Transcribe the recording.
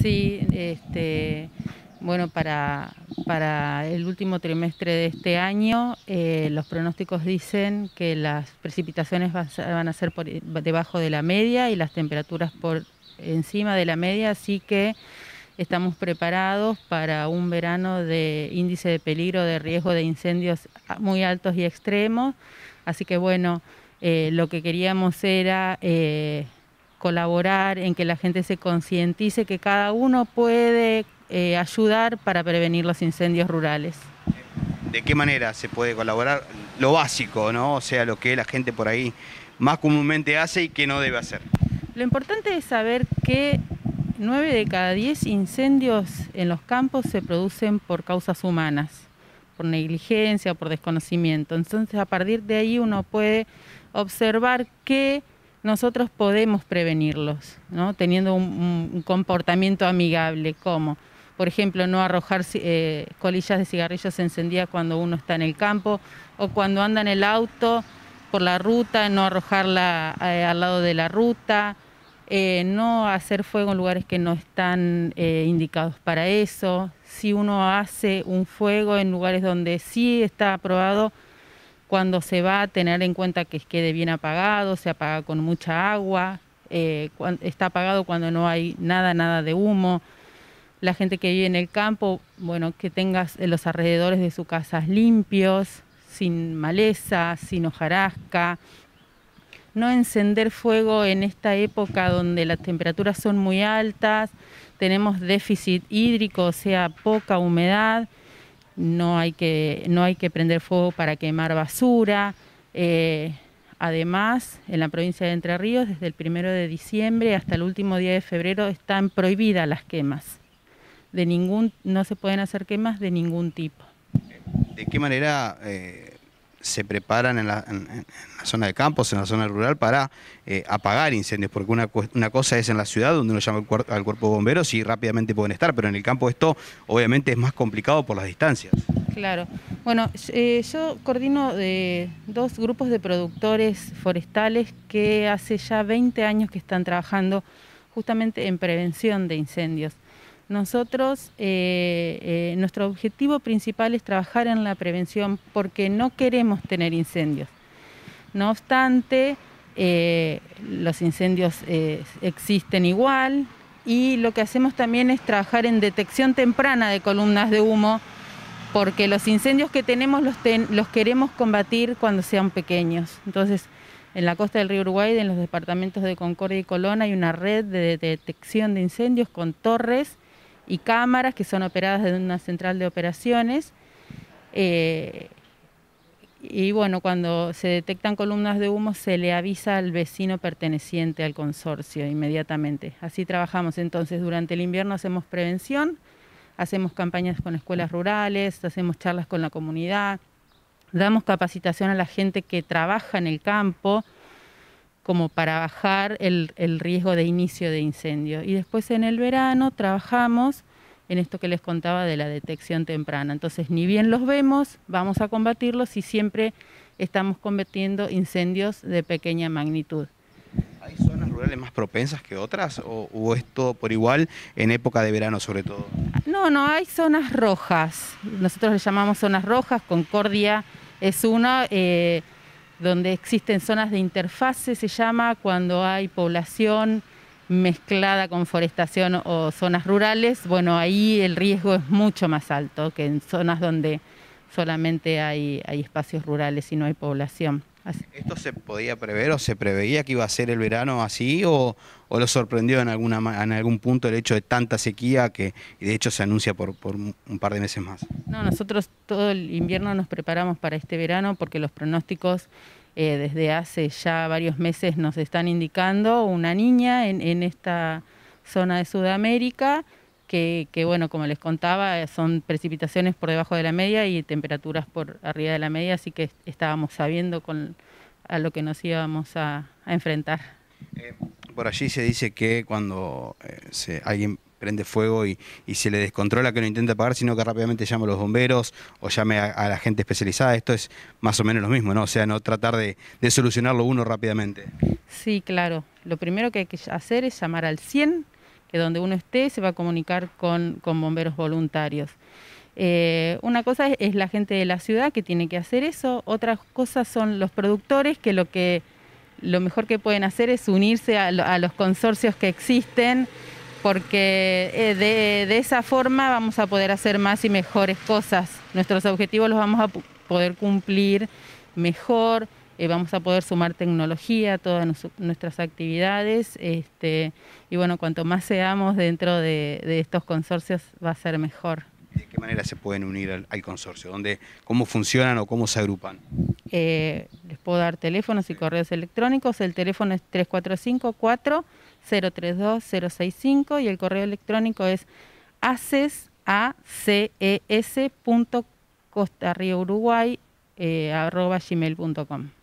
Sí, este, bueno, para, para el último trimestre de este año, eh, los pronósticos dicen que las precipitaciones van a ser por debajo de la media y las temperaturas por encima de la media, así que estamos preparados para un verano de índice de peligro, de riesgo de incendios muy altos y extremos. Así que bueno, eh, lo que queríamos era eh, colaborar en que la gente se concientice que cada uno puede eh, ayudar para prevenir los incendios rurales. ¿De qué manera se puede colaborar? Lo básico, ¿no? O sea, lo que la gente por ahí más comúnmente hace y que no debe hacer. Lo importante es saber que 9 de cada 10 incendios en los campos se producen por causas humanas, por negligencia, por desconocimiento. Entonces, a partir de ahí uno puede observar que nosotros podemos prevenirlos, ¿no? teniendo un, comportamiento amigable, como por ejemplo no arrojar eh, colillas de cigarrillos encendidas cuando uno está en el campo o cuando anda en el auto por la ruta, no arrojarla eh, al lado de la ruta, eh, no hacer fuego en lugares que no están indicados para eso, si uno hace un fuego en lugares donde sí está aprobado, cuando se va a tener en cuenta que quede bien apagado, se apaga con mucha agua, eh, está apagado cuando no hay nada, nada de humo. La gente que vive en el campo, bueno, que tenga los alrededores de su casa limpios, sin maleza, sin hojarasca. No encender fuego en esta época donde las temperaturas son muy altas, tenemos déficit hídrico, o sea, poca humedad no hay que, no hay que prender fuego para quemar basura. Eh, además, en la provincia de Entre Ríos, desde el primero de diciembre hasta el último día de febrero están prohibidas las quemas. De ningún, no se pueden hacer quemas de ningún tipo. ¿De qué manera eh, se preparan en la, zona de campos, en la zona rural, para eh, apagar incendios, porque una, una, cosa es en la ciudad, donde uno llama al, cuerpo de bomberos y rápidamente pueden estar, pero en el campo esto obviamente es más complicado por las distancias. Claro. Bueno, eh, yo coordino de dos grupos de productores forestales que hace ya 20 años que están trabajando justamente en prevención de incendios. Nosotros, eh, eh, nuestro objetivo principal es trabajar en la prevención porque no queremos tener incendios. No obstante, eh, los incendios existen igual y lo que hacemos también es trabajar en detección temprana de columnas de humo porque los incendios que tenemos los, los queremos combatir cuando sean pequeños. Entonces, en la costa del río Uruguay, en los departamentos de Concordia y Colón, hay una red de detección de incendios con torres y cámaras que son operadas desde una central de operaciones. Eh, y bueno, cuando se detectan columnas de humo se le avisa al vecino perteneciente al consorcio inmediatamente. Así trabajamos entonces durante el invierno, hacemos prevención, hacemos campañas con escuelas rurales, hacemos charlas con la comunidad, damos capacitación a la gente que trabaja en el campo como para bajar el, riesgo de inicio de incendio. Y después en el verano trabajamos en esto que les contaba de la detección temprana. Entonces, ni bien los vemos, vamos a combatirlos y siempre estamos combatiendo incendios de pequeña magnitud. ¿Hay zonas rurales más propensas que otras o, o, es todo por igual en época de verano sobre todo? No, no, hay zonas rojas. Nosotros le llamamos zonas rojas, Concordia es una. Eh, donde existen zonas de interfase, se llama cuando hay población mezclada con forestación o zonas rurales, bueno, ahí el riesgo es mucho más alto que en zonas donde solamente hay, hay espacios rurales y no hay población. ¿Esto se podía prever o se preveía que iba a ser el verano así o, lo sorprendió en, alguna, en algún punto el hecho de tanta sequía que de hecho se anuncia por, por un par de meses más? No, nosotros todo el invierno nos preparamos para este verano porque los pronósticos eh, desde hace ya varios meses nos están indicando una niña en, en esta zona de Sudamérica que, que, bueno, como les contaba, son precipitaciones por debajo de la media y temperaturas por arriba de la media, así que estábamos sabiendo con, a lo que nos íbamos a, enfrentar. Eh, por allí se dice que cuando eh, se, alguien prende fuego y, y, se le descontrola que no intenta apagar, sino que rápidamente llama a los bomberos o llame a, la gente especializada. Esto es más o menos lo mismo, ¿no? O sea, no tratar de, de solucionarlo uno rápidamente. Sí, claro. Lo primero que hay que hacer es llamar al 100 que donde uno esté se va a comunicar con, bomberos voluntarios. Eh, una cosa es, la gente de la ciudad que tiene que hacer eso, otras cosas son los productores que lo que lo mejor que pueden hacer es unirse a, los consorcios que existen, porque eh, de, de, esa forma vamos a poder hacer más y mejores cosas. Nuestros objetivos los vamos a poder cumplir mejor eh, vamos a poder sumar tecnología a todas nuestras actividades este, y bueno, cuanto más seamos dentro de, estos consorcios va a ser mejor. ¿De qué manera se pueden unir al, consorcio? ¿Dónde, ¿Cómo funcionan o cómo se agrupan? Eh, les puedo dar teléfonos y correos electrónicos. El teléfono es 345-4-032-065 y el correo electrónico es aces.costarriouruguay.gmail.com